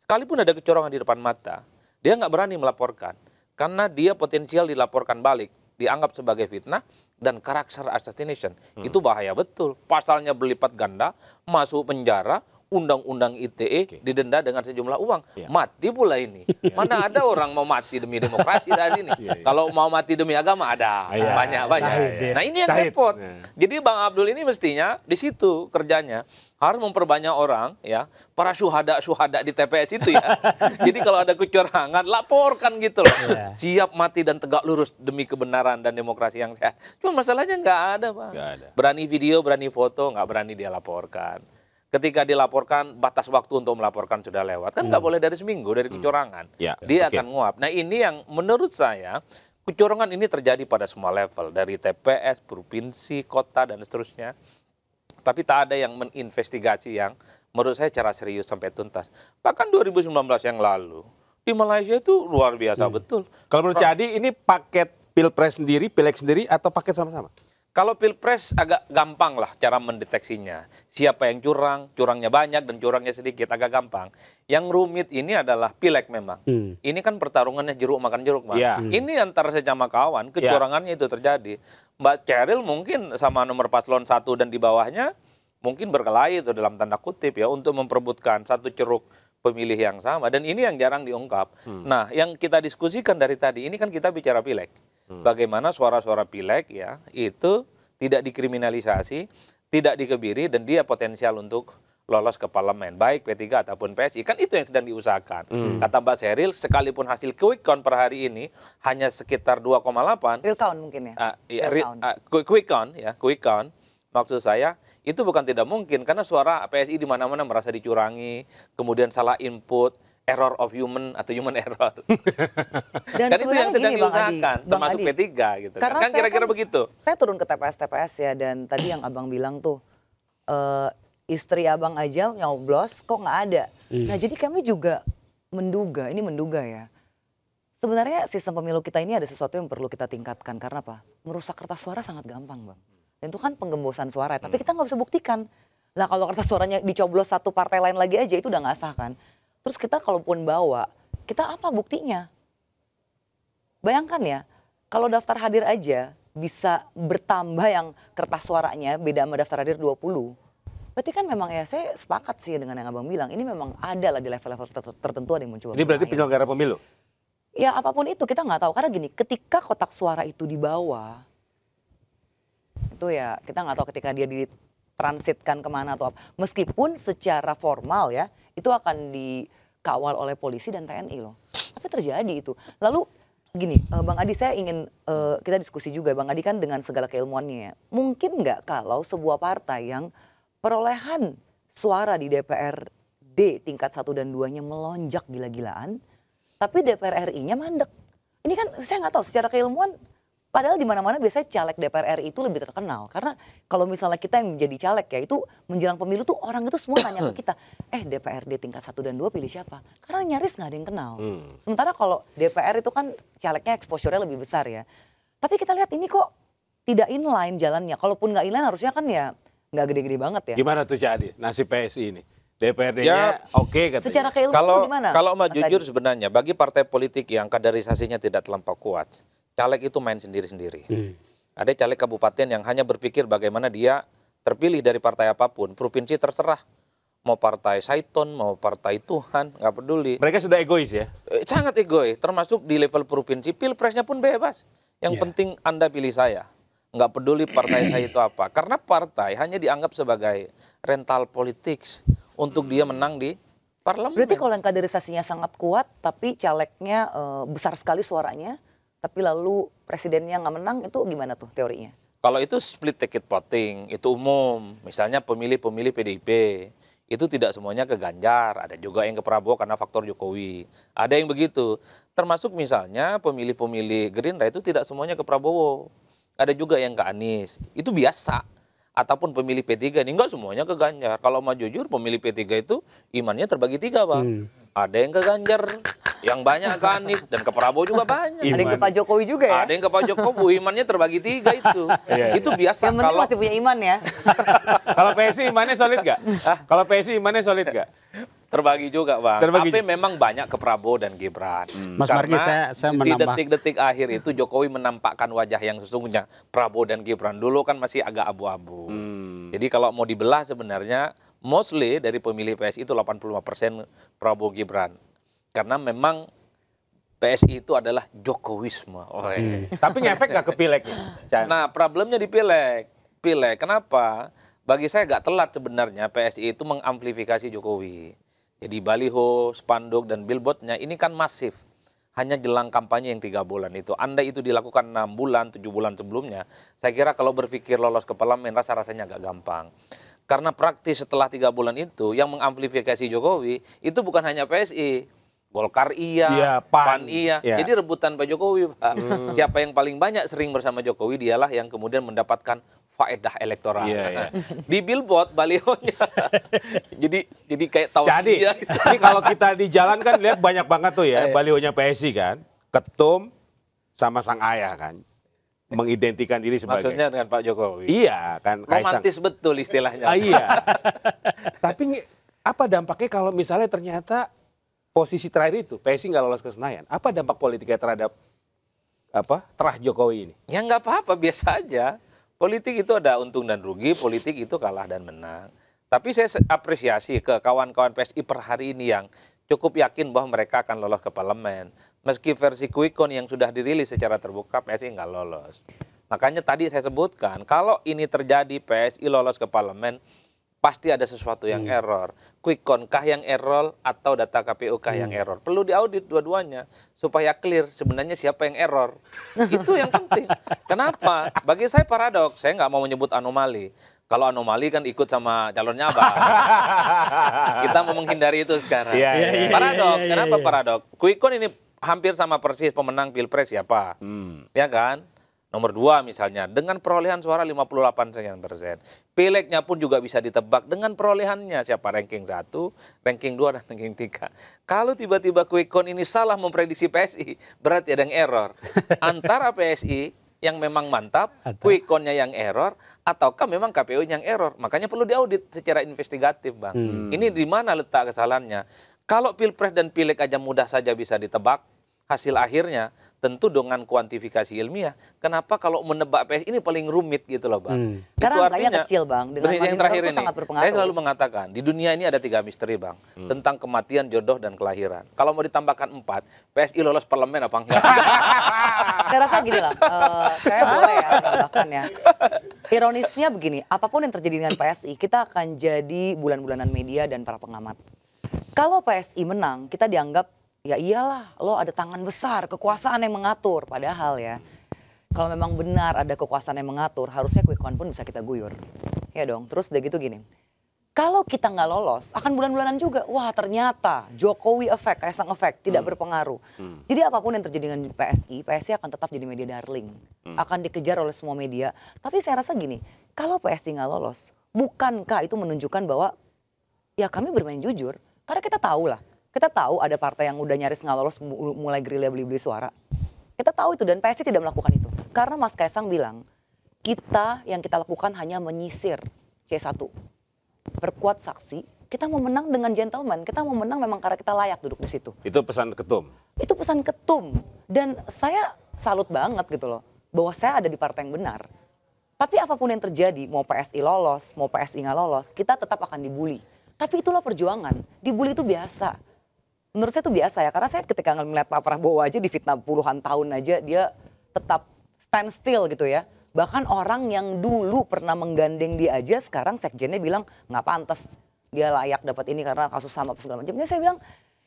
Sekalipun ada kecurangan di depan mata, dia nggak berani melaporkan karena dia potensial dilaporkan balik, dianggap sebagai fitnah dan karakter assassination. Itu bahaya betul. Pasalnya berlipat ganda, masuk penjara, undang-undang ITE didenda dengan sejumlah uang. Iya. Mati pula ini. Mana ada orang mau mati demi demokrasi saat ini? [laughs] Kalau mau mati demi agama ada. Iya. Banyak banyak. Syahid, Nah, ini yang Syahid. repot. Nah. Jadi Bang Abdul ini mestinya di situ kerjanya harus memperbanyak orang ya para syuhada-syuhada di TPS itu ya. [laughs] Jadi kalau ada kecurangan laporkan gitu loh. Iya. Siap mati dan tegak lurus demi kebenaran dan demokrasi yang sehat. Cuma masalahnya nggak ada, ada. Berani video, berani foto, nggak berani dia laporkan. Ketika dilaporkan, batas waktu untuk melaporkan sudah lewat. Kan nggak boleh dari seminggu, dari kecurangan. Ya, Dia oke. akan nguap. Nah ini yang menurut saya, kecurangan ini terjadi pada semua level. Dari TPS, provinsi, kota, dan seterusnya. Tapi tak ada yang meninvestigasi yang menurut saya cara serius sampai tuntas. Bahkan 2019 yang lalu, di Malaysia itu luar biasa betul. Kalau menurut Cak Adi, ini paket pilpres sendiri, pileg sendiri, atau paket sama-sama? Kalau pilpres agak gampang lah cara mendeteksinya. Siapa yang curang, curangnya banyak dan curangnya sedikit, agak gampang. Yang rumit ini adalah pileg memang. Hmm. Ini kan pertarungannya jeruk makan jeruk, Mas. Iya. Ini antara sesama kawan, kecurangannya itu terjadi. Mbak Cheryl mungkin sama nomor paslon satu dan di bawahnya mungkin berkelahi itu dalam tanda kutip ya untuk memperebutkan satu ceruk pemilih yang sama dan ini yang jarang diungkap. Nah, yang kita diskusikan dari tadi ini kan kita bicara pileg. Bagaimana suara-suara pileg ya itu tidak dikriminalisasi, tidak dikebiri dan dia potensial untuk lolos ke parlemen baik P3 ataupun PSI kan itu yang sedang diusahakan. Kata Mbak Seril sekalipun hasil quick count per hari ini hanya sekitar 2,8 Real count mungkin ya. Ah, iya, Real count. ah, quick, quick count ya, quick count. Maksud saya itu bukan tidak mungkin karena suara PSI di mana-mana merasa dicurangi, kemudian salah input, error of human atau human error. [laughs] Dan kan itu yang sedang gini, Bang Adi, diusahakan, Bang termasuk Adi. P3 gitu. kan. Karena kan kira-kira kan- begitu. Saya turun ke TPS-TPS ya dan tadi yang abang bilang tuh eh, istri abang aja nyoblos kok nggak ada. Nah jadi kami juga menduga, ini menduga ya. Sebenarnya sistem pemilu kita ini ada sesuatu yang perlu kita tingkatkan karena apa? Merusak kertas suara sangat gampang bang. Dan itu kan penggembosan suara, tapi kita nggak bisa buktikan. Lah kalau kertas suaranya dicoblos satu partai lain lagi aja itu udah nggak sah kan. Terus kita kalaupun bawa, kita apa buktinya? Bayangkan ya, kalau daftar hadir aja bisa bertambah yang kertas suaranya beda sama daftar hadir 20. Berarti kan memang ya saya sepakat sih dengan yang abang bilang. Ini memang ada lah di level-level ter- tertentu ada yang mencoba. Ini berarti penyelenggara pemilu? Ya apa pun itu kita nggak tahu. Karena gini, ketika kotak suara itu dibawa, itu ya kita nggak tahu ketika dia ditransitkan ke mana atau apa. Meskipun secara formal ya, itu akan dikawal oleh polisi dan TNI loh. Tapi terjadi itu. Lalu gini, eh, Bang Adi saya ingin eh, kita diskusi juga. Bang Adi kan dengan segala keilmuannya ya. Mungkin nggak kalau sebuah partai yang perolehan suara di DPRD tingkat 1 dan 2-nya melonjak gila-gilaan, tapi DPR RI-nya mandek. Ini kan saya nggak tahu secara keilmuan padahal di mana-mana biasanya caleg DPR RI itu lebih terkenal karena kalau misalnya kita yang menjadi caleg ya itu menjelang pemilu tuh orang itu semua tanya ke kita, [coughs] eh DPRD tingkat 1 dan 2 pilih siapa? Karena nyaris nggak ada yang kenal. Sementara kalau DPR itu kan calegnya exposure-nya lebih besar ya. Tapi kita lihat ini kok tidak inline jalannya. Kalaupun nggak inline harusnya kan ya nggak gede-gede banget ya. Gimana tuh Cak Adi, nasib PSI ini? DPRD-nya oke katanya. Secara keilmuan Kalau gimana? kalau mau Mas jujur sebenarnya bagi partai politik yang kaderisasinya tidak terlampau kuat, caleg itu main sendiri-sendiri. Ada caleg kabupaten yang hanya berpikir bagaimana dia terpilih dari partai apa pun, provinsi terserah. Mau partai Saiton, mau partai Tuhan, nggak peduli. Mereka sudah egois ya. Eh, sangat egois, termasuk di level provinsi, pilpresnya pun bebas. Yang Iya. penting Anda pilih saya. Nggak peduli partai saya itu apa. Karena partai hanya dianggap sebagai rental politics untuk dia menang di parlemen. Berarti kalau yang kaderisasinya sangat kuat, tapi calegnya eh, besar sekali suaranya, tapi lalu presidennya nggak menang, itu gimana tuh teorinya? Kalau itu split ticket voting, itu umum. Misalnya pemilih-pemilih PDIP, itu tidak semuanya ke Ganjar, ada juga yang ke Prabowo karena faktor Jokowi. Ada yang begitu. Termasuk misalnya pemilih-pemilih Gerindra itu tidak semuanya ke Prabowo. Ada juga yang ke Anies. Itu biasa. Ataupun pemilih P3 ini enggak semuanya ke Ganjar. Kalau mau jujur pemilih P3 itu imannya terbagi tiga bang. Ada yang ke Ganjar, yang banyak ke Anies dan ke Prabowo juga banyak. Ada yang ke Pak Jokowi juga ya? Ada yang ke Pak Jokowi, imannya terbagi tiga itu. Iya, itu biasa yang penting kalau masih punya iman ya. [laughs] Kalau PSI imannya solid gak? Kalau PSI imannya solid gak? terbagi juga bang. Terbagi. Tapi memang banyak ke Prabowo dan Gibran. Mas Margi, saya- saya di menambah- detik-detik akhir itu Jokowi menampakkan wajah yang sesungguhnya Prabowo dan Gibran. Dulu kan masih agak abu-abu. Jadi kalau mau dibelah sebenarnya mostly dari pemilih PSI itu 85% Prabowo Gibran. Karena memang PSI itu adalah Jokowisme. Oh, iya. Tapi ngefek gak ke pileknya? Nah, problemnya di pileg. Pileg, kenapa? Bagi saya gak telat sebenarnya PSI itu mengamplifikasi Jokowi. Jadi baliho, spanduk, dan billboardnya ini kan masif. Hanya jelang kampanye yang tiga bulan itu. Anda itu dilakukan enam bulan, tujuh bulan sebelumnya. Saya kira kalau berpikir lolos ke parlemen, rasa-rasanya agak gampang. Karena praktis setelah tiga bulan itu, yang mengamplifikasi Jokowi, itu bukan hanya PSI. Golkar iya, Iya, PAN. PAN iya. Iya. Jadi rebutan Pak Jokowi, Pak. [laughs] Siapa yang paling banyak sering bersama Jokowi dialah yang kemudian mendapatkan faedah elektoral. Iya, iya. [laughs] Di billboard balihonya. [laughs] jadi jadi kayak Jadi, tausiah. ini kalau kita di jalan kan lihat banyak banget tuh ya balihonya PSI kan. Ketum sama sang ayah kan. Mengidentikan diri sebagai... Maksudnya dengan Pak Jokowi. Iya kan, Kaisang. Romantis betul istilahnya. Ah, iya. [laughs] Tapi apa dampaknya kalau misalnya ternyata posisi terakhir itu PSI nggak lolos ke Senayan? Apa dampak politiknya terhadap apa terah Jokowi ini? Ya nggak apa-apa, biasa aja. Politik itu ada untung dan rugi, politik itu kalah dan menang. Tapi saya apresiasi ke kawan-kawan PSI per hari ini yang cukup yakin bahwa mereka akan lolos ke parlemen. Meski versi quick count yang sudah dirilis secara terbuka, PSI nggak lolos. Makanya tadi saya sebutkan, kalau ini terjadi PSI lolos ke parlemen, pasti ada sesuatu yang error. Quick count kah yang error atau data KPU kah yang error? Perlu diaudit dua-duanya supaya clear sebenarnya siapa yang error. [laughs] Itu yang penting. Kenapa? Bagi saya paradoks. Saya nggak mau menyebut anomali. Kalau anomali kan ikut sama calonnya abang. [laughs] Kita mau menghindari itu sekarang. Iya, iya, iya, paradok. iya, iya, Kenapa iya. paradok? Quick count ini hampir sama persis pemenang pilpres siapa? Ya kan? Nomor dua misalnya dengan perolehan suara 58 sekian persen. Pileknya pun juga bisa ditebak dengan perolehannya siapa ranking satu, ranking dua dan ranking tiga. Kalau tiba-tiba quick count ini salah memprediksi PSI, berarti ada yang error. [laughs] Antara PSI yang memang mantap, quick count-nya yang error, ataukah memang KPU yang error. Makanya perlu diaudit secara investigatif, Bang. Ini di mana letak kesalahannya? Kalau pilpres dan pileg aja mudah saja bisa ditebak, hasil akhirnya tentu dengan kuantifikasi ilmiah. Kenapa kalau menebak PS ini paling rumit gitu loh bang? Itu Karena angkanya kecil, Bang. Dengan yang terakhir ini, sangat berpengaruh. saya selalu mengatakan di dunia ini ada tiga misteri bang tentang kematian, jodoh dan kelahiran. Kalau mau ditambahkan empat, PSI lolos parlemen apa enggak? [laughs] saya rasa gini lah, eh, saya boleh ya menambahkan ya. Ironisnya begini, apa pun yang terjadi dengan PSI, kita akan jadi bulan-bulanan media dan para pengamat. Kalau PSI menang, kita dianggap ya iyalah, lo ada tangan besar, kekuasaan yang mengatur. Padahal ya, kalau memang benar ada kekuasaan yang mengatur, harusnya quick count pun bisa kita guyur. Ya dong, terus udah gitu gini. Kalau kita nggak lolos, akan bulan-bulanan juga. Wah ternyata Jokowi efek, Kaisang efek, tidak berpengaruh. Jadi apa pun yang terjadi dengan PSI, PSI akan tetap jadi media darling. Akan dikejar oleh semua media. Tapi saya rasa gini, kalau PSI nggak lolos, bukankah itu menunjukkan bahwa ya kami bermain jujur. Karena kita tahu lah, kita tahu ada partai yang udah nyaris nggak lolos mu- mulai gerilya beli-beli suara. Kita tahu itu dan PSI tidak melakukan itu. Karena Mas Kaisang bilang, kita yang kita lakukan hanya menyisir C1 perkuat saksi Kita mau menang dengan gentleman. Kita mau menang memang karena kita layak duduk di situ. Itu pesan ketum. Itu pesan ketum. Dan saya salut banget gitu loh. Bahwa saya ada di partai yang benar. Tapi apa pun yang terjadi, mau PSI lolos, mau PSI nggak lolos, kita tetap akan dibully. Tapi itulah perjuangan. Dibully itu biasa. Menurut saya itu biasa ya. Karena saya ketika melihat Pak Prabowo aja di fitnah puluhan tahun aja, dia tetap stand still gitu ya. Bahkan orang yang dulu pernah menggandeng dia aja, sekarang sekjennya bilang nggak pantas dia layak dapat ini karena kasus sama segala macam. Jadi saya bilang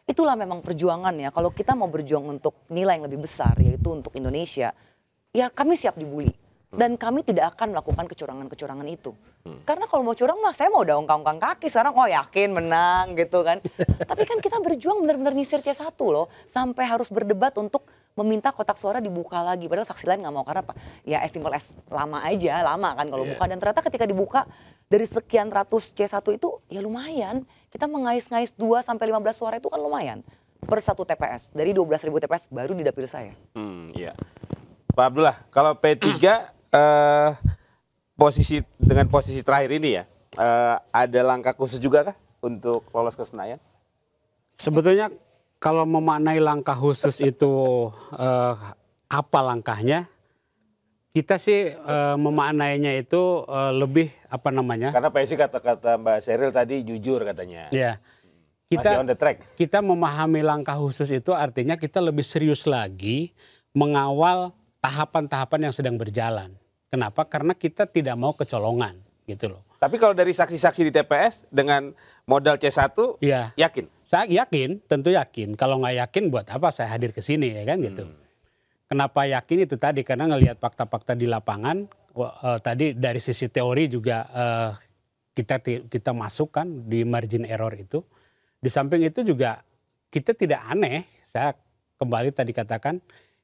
itulah memang perjuangan ya. Kalau kita mau berjuang untuk nilai yang lebih besar yaitu untuk Indonesia, ya kami siap dibully. Dan kami tidak akan melakukan kecurangan-kecurangan itu. Karena kalau mau curang mah saya mau udah ongkang-ongkang kaki sekarang oh yakin menang gitu kan. [laughs] Tapi kan kita berjuang benar-benar nyisir C1 loh. Sampai harus berdebat untuk meminta kotak suara dibuka lagi. Padahal saksi lain nggak mau karena apa? Ya as simple as lama aja, lama kan kalau Iya. buka. Dan ternyata ketika dibuka dari sekian ratus C1 itu ya lumayan. Kita mengais-ngais 2 sampai 15 suara itu kan lumayan. Per satu TPS. Dari 12 ribu TPS baru di dapil saya. Hmm, iya. Pak Abdullah, kalau P3 eh, posisi dengan posisi terakhir ini ya, eh, ada langkah khusus juga kah untuk lolos ke Senayan? Sebetulnya kalau memaknai langkah khusus itu eh, apa langkahnya? Kita sih eh, memaknainya itu eh, lebih apa namanya? Karena PSI kata-kata Mbak Seril tadi jujur katanya. Ya. Masih Kita on the track. kita memahami langkah khusus itu artinya kita lebih serius lagi mengawal tahapan-tahapan yang sedang berjalan. Kenapa? Karena kita tidak mau kecolongan gitu loh. Tapi kalau dari saksi-saksi di TPS dengan modal C1, Iya. yakin? Saya yakin, tentu yakin. Kalau nggak yakin buat apa saya hadir ke sini ya kan gitu. Kenapa yakin itu tadi karena ngelihat fakta-fakta di lapangan eh, tadi dari sisi teori juga eh, kita kita masukkan di margin error itu. Di samping itu juga kita tidak aneh. Saya kembali tadi katakan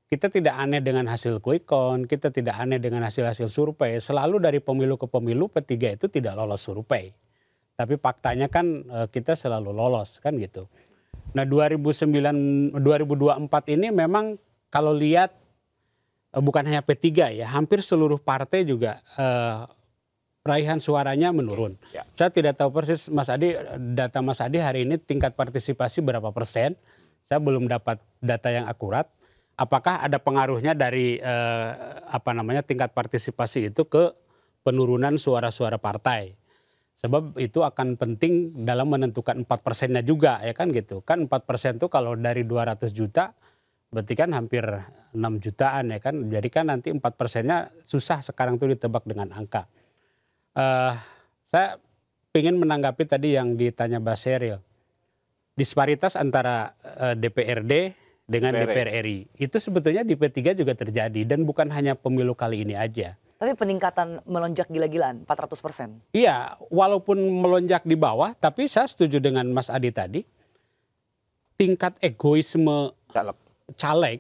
kita tidak aneh dengan hasil quick count, kita tidak aneh dengan hasil-hasil survei. Selalu dari pemilu ke pemilu P3 itu tidak lolos survei. Tapi faktanya kan eh, kita selalu lolos kan gitu. Nah 2009 2024 ini memang kalau lihat eh, bukan hanya P3 ya, hampir seluruh partai juga eh, raihan suaranya menurun. Ya. Saya tidak tahu persis Mas Adi data Mas Adi hari ini tingkat partisipasi berapa persen. Saya belum dapat data yang akurat. Apakah ada pengaruhnya dari eh, apa namanya tingkat partisipasi itu ke penurunan suara-suara partai? Sebab itu akan penting dalam menentukan 4 persennya juga ya kan gitu. Kan 4 persen itu kalau dari 200 juta berarti kan hampir 6 jutaan ya kan. Jadi kan nanti 4 persennya susah sekarang tuh ditebak dengan angka. Eh, saya ingin menanggapi tadi yang ditanya Mbak Seril. Disparitas antara eh, DPRD dengan DPR. DPR RI. Itu sebetulnya di P3 juga terjadi dan bukan hanya pemilu kali ini aja. Tapi peningkatan melonjak gila-gilaan 400 persen. Iya, walaupun melonjak di bawah, tapi saya setuju dengan Mas Adi tadi. Tingkat egoisme Caleg. caleg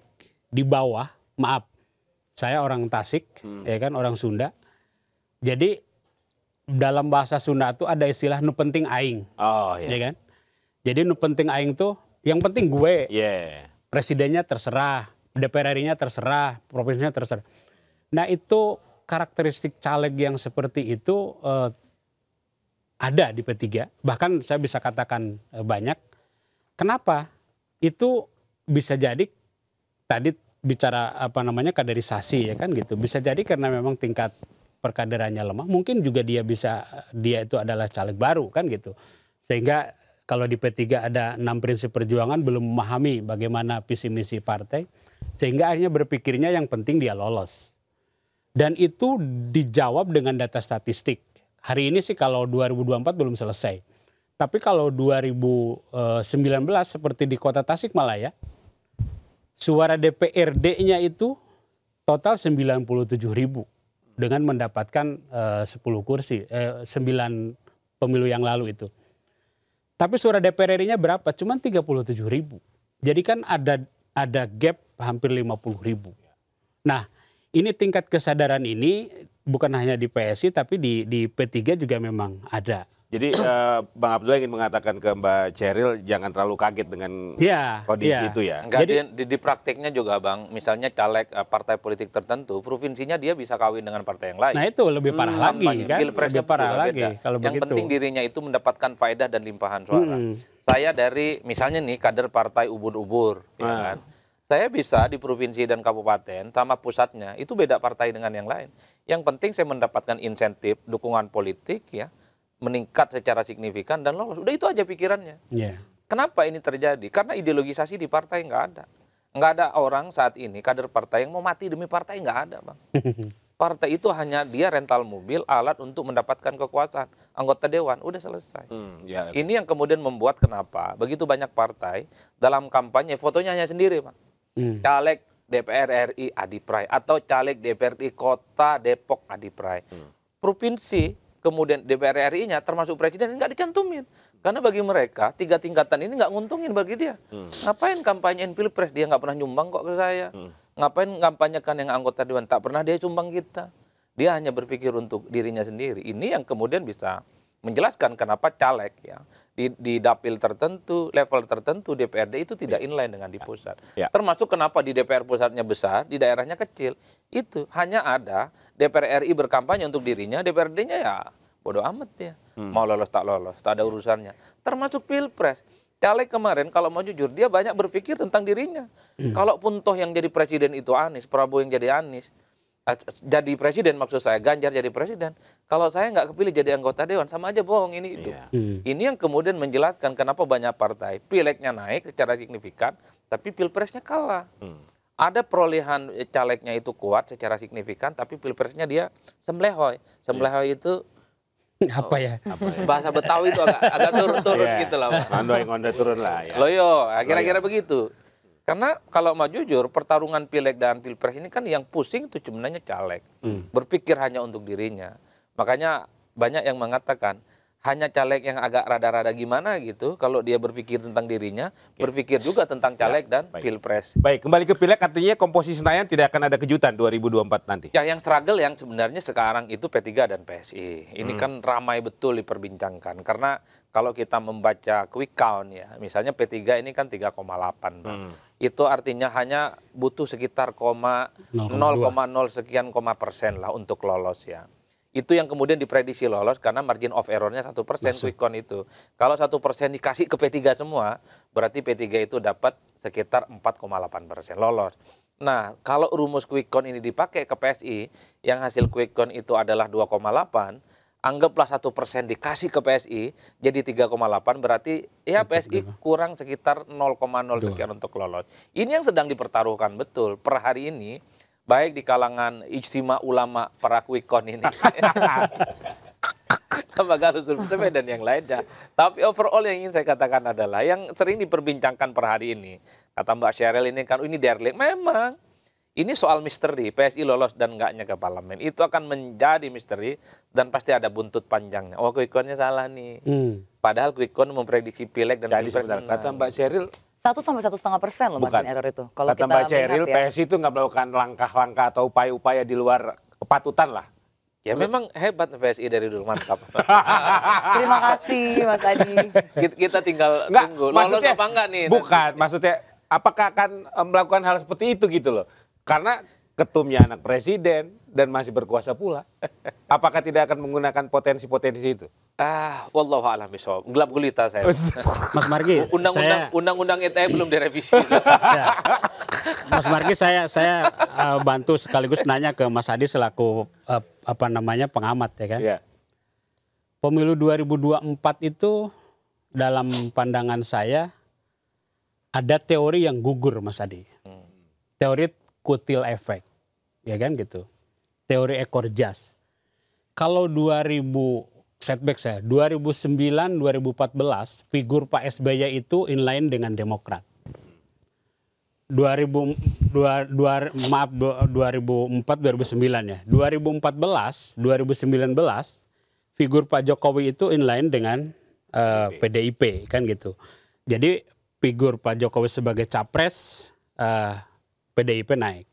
di bawah, maaf, saya orang Tasik, Hmm. ya kan orang Sunda. Jadi dalam bahasa Sunda itu ada istilah nu penting aing, Oh ya iya. kan? Jadi nu penting aing tuh yang penting gue, Iya. Presidennya terserah, DPR RI-nya terserah, provinsinya terserah. Nah itu karakteristik caleg yang seperti itu eh, ada di P3. Bahkan saya bisa katakan eh, banyak. Kenapa? Itu bisa jadi tadi bicara apa namanya kaderisasi ya kan gitu. Bisa jadi karena memang tingkat perkaderannya lemah. Mungkin juga dia bisa dia itu adalah caleg baru kan gitu. Sehingga kalau di P3 ada enam prinsip perjuangan belum memahami bagaimana visi misi partai sehingga akhirnya berpikirnya yang penting dia lolos. Dan itu dijawab dengan data statistik. Hari ini sih kalau 2024 belum selesai. Tapi kalau 2019 seperti di kota Tasikmalaya, suara DPRD-nya itu total 97 ribu dengan mendapatkan eh, 10 kursi, eh, 9 pemilu yang lalu itu. Tapi suara DPR RI-nya berapa? Cuma 37 ribu. Jadi kan ada ada gap hampir 50 ribu. Nah, ini tingkat kesadaran ini bukan hanya di PSI tapi di di P3 juga memang ada Jadi [clears throat] eh, Bang Abdullah ingin mengatakan ke Mbak Cheryl jangan terlalu kaget dengan Iya, kondisi iya. itu ya. Enggak, Jadi- di, di, prakteknya juga bang, misalnya caleg eh, partai politik tertentu, provinsinya dia bisa kawin dengan partai yang lain. Nah itu lebih parah lagi Kampanye. kan, Pilpresnya lebih parah lagi beda. kalau Yang begitu. penting dirinya itu mendapatkan faedah dan limpahan suara. Hmm. Saya dari misalnya nih kader partai ubur-ubur, ya Ah. kan. Saya bisa di provinsi dan kabupaten sama pusatnya itu beda partai dengan yang lain. Yang penting saya mendapatkan insentif dukungan politik ya meningkat secara signifikan dan lolos. Udah itu aja pikirannya. Iya. Kenapa ini terjadi? Karena ideologisasi di partai nggak ada. Nggak ada orang saat ini kader partai yang mau mati demi partai nggak ada, bang. [laughs] Partai itu hanya dia rental mobil, alat untuk mendapatkan kekuasaan. Anggota dewan, udah selesai. Hmm, ya. Ini yang kemudian membuat kenapa begitu banyak partai dalam kampanye fotonya hanya sendiri, pak. Hmm. Caleg DPR RI Adi Pray atau caleg DPR RI Kota Depok Adi Pray. Provinsi kemudian DPR RI-nya termasuk presiden nggak dicantumin. Karena bagi mereka tiga tingkatan ini nggak nguntungin bagi dia. Ngapain kampanyein pilpres dia nggak pernah nyumbang kok ke saya. Ngapain kampanyekan yang anggota dewan tak pernah dia sumbang kita. Dia hanya berpikir untuk dirinya sendiri. Ini yang kemudian bisa menjelaskan kenapa caleg ya di, di dapil tertentu, level tertentu DPRD itu tidak inline dengan di pusat. Ya. Termasuk kenapa di DPR pusatnya besar, di daerahnya kecil. Itu hanya ada DPR RI berkampanye untuk dirinya, DPRD-nya ya bodoh amat ya. Mau lolos tak lolos, tak ada urusannya. Termasuk Pilpres. Caleg kemarin kalau mau jujur dia banyak berpikir tentang dirinya. Kalaupun toh yang jadi presiden itu Anies, Prabowo yang jadi Anies, jadi presiden maksud saya Ganjar jadi presiden. Kalau saya nggak kepilih jadi anggota dewan sama aja bohong ini itu. Iya. Hmm. Ini yang kemudian menjelaskan kenapa banyak partai pileknya naik secara signifikan, tapi pilpresnya kalah. Ada perolehan eh, calegnya itu kuat secara signifikan, tapi pilpresnya dia semblehoy. Semblehoy itu [laughs] Apa ya? bahasa Betawi itu agak agak turun-turun Iya. gitu lah. Turun lah ya. Loyo, kira-kira begitu. Karena kalau mau jujur, pertarungan pileg dan pilpres ini kan yang pusing itu sebenarnya caleg. Berpikir hanya untuk dirinya. Makanya banyak yang mengatakan hanya caleg yang agak rada-rada gimana gitu. Kalau dia berpikir tentang dirinya, berpikir juga tentang caleg dan baik. pilpres. Baik, kembali ke pileg artinya komposisi Senayan tidak akan ada kejutan 2024 nanti. Ya yang struggle yang sebenarnya sekarang itu P3 dan PSI. Ini kan ramai betul diperbincangkan karena kalau kita membaca quick count ya, misalnya P3 ini kan 3,8. Bang. Itu artinya hanya butuh sekitar koma 0,0 sekian koma persen lah untuk lolos ya. Itu yang kemudian diprediksi lolos karena margin of errornya satu persen quick count itu. Kalau satu persen dikasih ke P3 semua, berarti P3 itu dapat sekitar 4,8 persen lolos. Nah, kalau rumus quick count ini dipakai ke PSI, yang hasil quick count itu adalah 2,8, anggaplah satu persen dikasih ke PSI, jadi 3,8 berarti ya PSI kurang sekitar 0,0 sekian untuk lolos. Ini yang sedang dipertaruhkan betul per hari ini, baik di kalangan ijtima ulama para count ini. lembaga usul survei dan yang lainnya. Tapi overall yang ingin saya katakan adalah yang sering diperbincangkan per hari ini. Kata Mbak Sheryl ini kan, "Oh, ini derlik. Memang ini soal misteri, PSI lolos dan enggaknya ke parlemen. Itu akan menjadi misteri dan pasti ada buntut panjangnya. Oh, quick count-nya salah nih. Hmm. Padahal quick count memprediksi pileg dan Jadi pilpres kata Mbak Sheryl, Satu sampai satu setengah persen loh bukan. margin error itu. Kalau kata kita Mbak Sheryl, melihat ya. PSI itu nggak melakukan langkah-langkah atau upaya-upaya di luar kepatutan lah. Ya memang hebat PSI dari dulu, mantap. [laughs] Terima kasih Mas Adi. kita, kita tinggal Enggak, tunggu. Lolos maksudnya apa enggak nih? Bukan, maksudnya apakah akan eh, melakukan hal seperti itu gitu loh. Karena ketumnya anak presiden dan masih berkuasa pula. Apakah tidak akan menggunakan potensi-potensi itu? Ah, wallahu a'lam bishawab. Gelap gulita saya. Mas Margi, Undang-undang saya, undang-undang ITE belum direvisi. [laughs] ya. Mas Margi saya saya eh, bantu sekaligus nanya ke Mas Adi selaku eh, apa namanya pengamat ya kan. ya. Pemilu 2024 itu dalam pandangan saya ada teori yang gugur Mas Adi. Teori kutil efek. Ya kan gitu. Teori ekor jas. Kalau 2000 setback saya 2009 2014 figur Pak SBY itu inline dengan Demokrat. 2000 dua, dua, maaf dua- 2004 2009 ya. 2014 2019 figur Pak Jokowi itu inline dengan eh, PDIP kan gitu. Jadi figur Pak Jokowi sebagai capres eh, PDIP naik.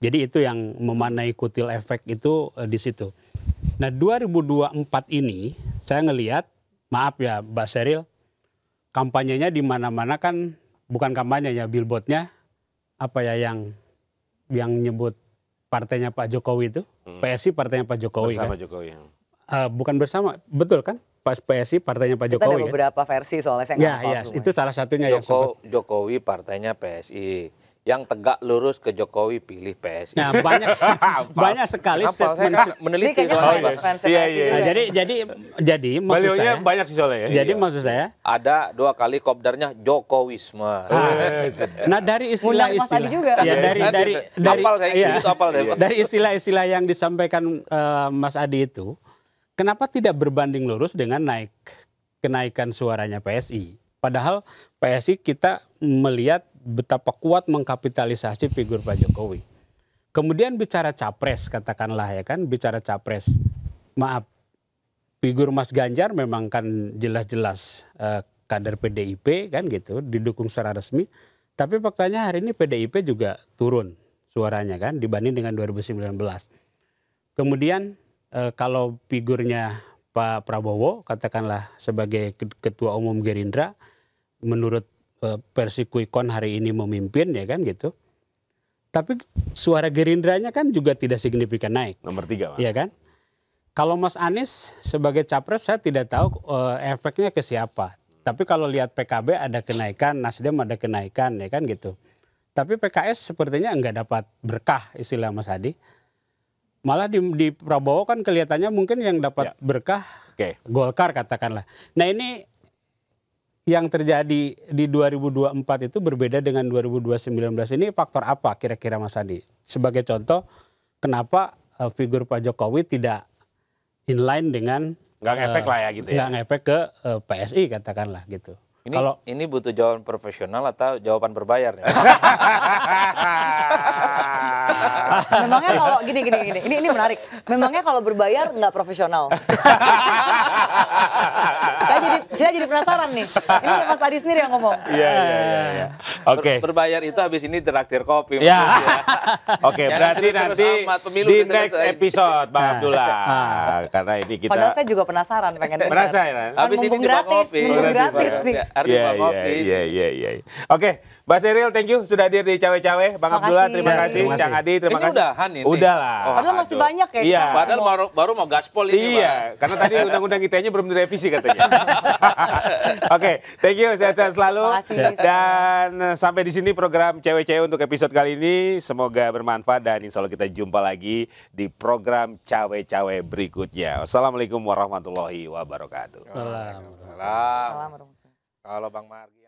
Jadi itu yang memanai kutil efek itu eh, di situ. Nah 2024 ini saya ngelihat maaf ya Mbak Seril, kampanyenya di mana-mana kan bukan kampanye ya billboardnya apa ya yang yang nyebut partainya Pak Jokowi itu PSI partainya Pak Jokowi bersama kan Jokowi. Eh, bukan bersama betul kan Pas PSI partainya Pak Kita ada Jokowi kan? beberapa versi soalnya saya ya nggak hafal ya semua. itu salah satunya yang Joko, sempat Jokowi partainya PSI. Yang tegak lurus ke Jokowi pilih PSI. nah banyak [laughs] banyak sekali saya statement kan meneliti fans Iya, iya. juga. Nah, jadi jadi jadi maksud saya banyak sih soalnya ya. jadi Iya. maksud saya Ada dua kali kopdarnya Jokowisme. Nah dari Ngundang Mas istilah-istilah juga. ya dari Iya. dari dari Hafal saya, iya. itu hafal saya, [laughs] dari istilah-istilah yang disampaikan eh, Mas Adi itu, kenapa tidak berbanding lurus dengan naik kenaikan suaranya PSI? Padahal PSI kita melihat betapa kuat mengkapitalisasi figur Pak Jokowi. Kemudian bicara capres katakanlah ya kan, bicara capres. Maaf, figur Mas Ganjar memang kan jelas-jelas eh, kader PDIP kan gitu, didukung secara resmi. Tapi faktanya hari ini PDIP juga turun suaranya kan dibanding dengan 2019. Kemudian eh, kalau figurnya Pak Prabowo katakanlah sebagai ke- ketua umum Gerindra menurut versi Quickon hari ini memimpin ya kan gitu. Tapi suara Gerindranya kan juga tidak signifikan naik. Nomor tiga, Pak. Iya kan? Kalau Mas Anies sebagai capres saya tidak tahu eh, efeknya ke siapa. Tapi kalau lihat PKB ada kenaikan, Nasdem ada kenaikan ya kan gitu. Tapi PKS sepertinya enggak dapat berkah istilah Mas Hadi. Malah di, di Prabowo kan kelihatannya mungkin yang dapat Ya. berkah Oke. Golkar katakanlah. Nah ini yang terjadi di 2024 itu berbeda dengan 2019 ini faktor apa kira-kira Mas Adi? Sebagai contoh, kenapa eh, figur Pak Jokowi tidak inline dengan Nggak ngefek lah ya gitu ya. nggak ngefek ke eh, PSI katakanlah gitu. Ini, Kalau ini butuh jawaban profesional atau jawaban berbayar nih? [laughs] Memangnya kalau gini gini gini, ini ini menarik. Memangnya kalau berbayar nggak profesional. [laughs] jadi saya jadi penasaran nih. Ini Mas Adi sendiri yang ngomong. Iya, iya, iya, iya. Oke. Ber- berbayar itu habis ini traktir kopi. Ya. [laughs] Oke, berarti nanti di next episode Bang Nah. Abdullah. Karena ini kita Padahal saya juga penasaran pengen dengar. [laughs] Penasaran? Kan Habis ini gratis, Gratis, gratis nih. Ya, Harus Iya, iya, kopi. iya, iya, iya. Oke, Mbak Seril, thank you sudah hadir di Cawe-Cawe. Bang Makasih. Abdullah, terima Iya, kasih. terima Cang kasih. Adi, terima Ini kasih. udahan ini. Udah lah. Oh, Padahal masih banyak ya. Iya. Padahal baru, baru mau gaspol ini. Iya, karena tadi [laughs] undang-undang ITE-nya belum direvisi katanya. [laughs] Oke, thank you, sehat-sehat selalu. Makasih. Dan eh, sampai di sini program Cewek-Cewek untuk episode kali ini. Semoga bermanfaat dan insya Allah kita jumpa lagi di program Cawe-Cawe berikutnya. Wassalamualaikum warahmatullahi wabarakatuh. Salam. Salam. Salam warahmatullahi Kalau Bang Margi.